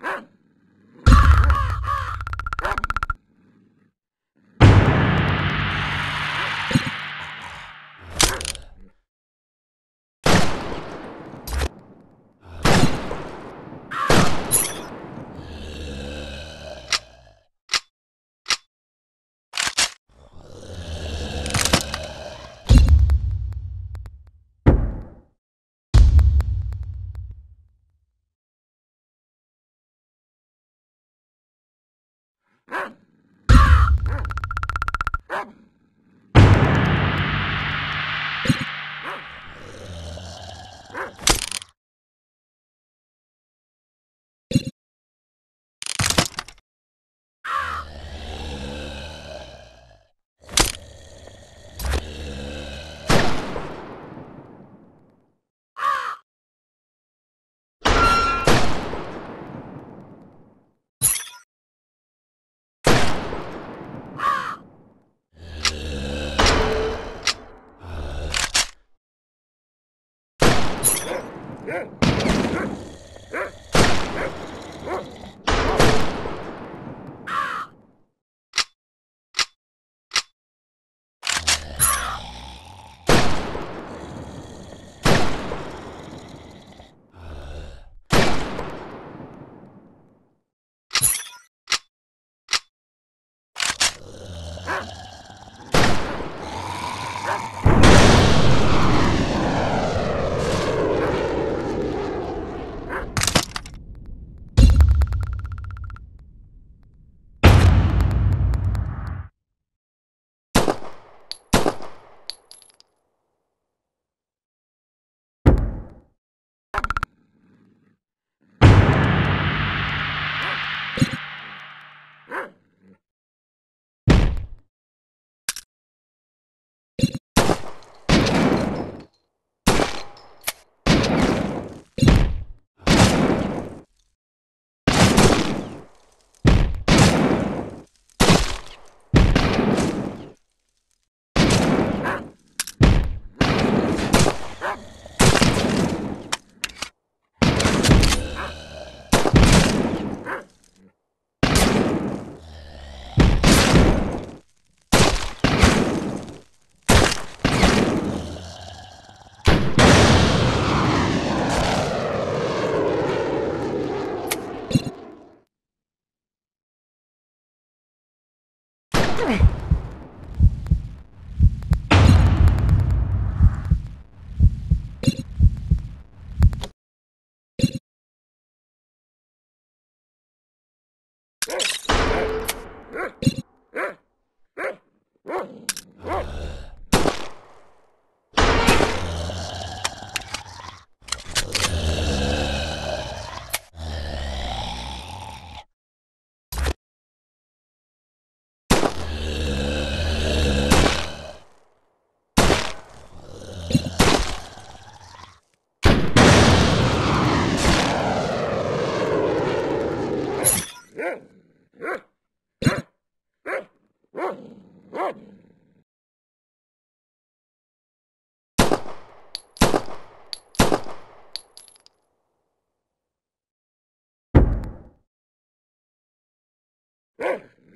Ah! Ah! Amen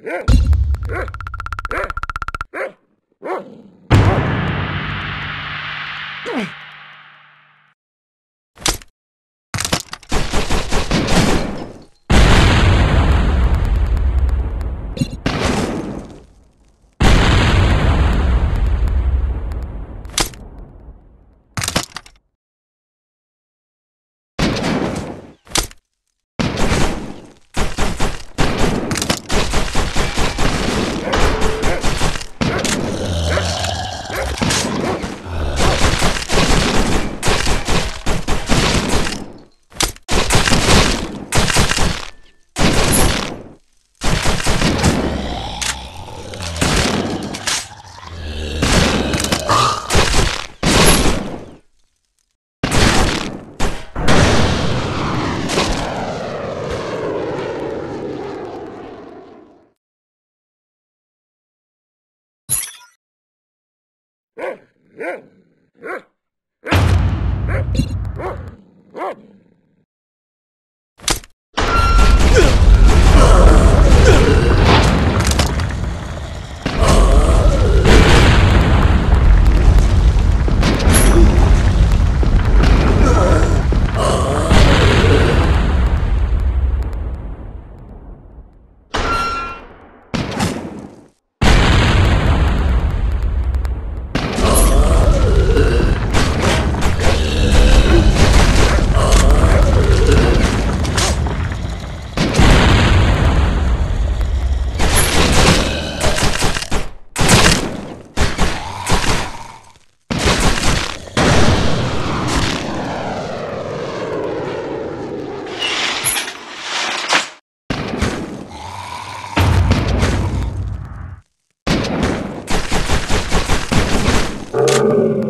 Yeah. you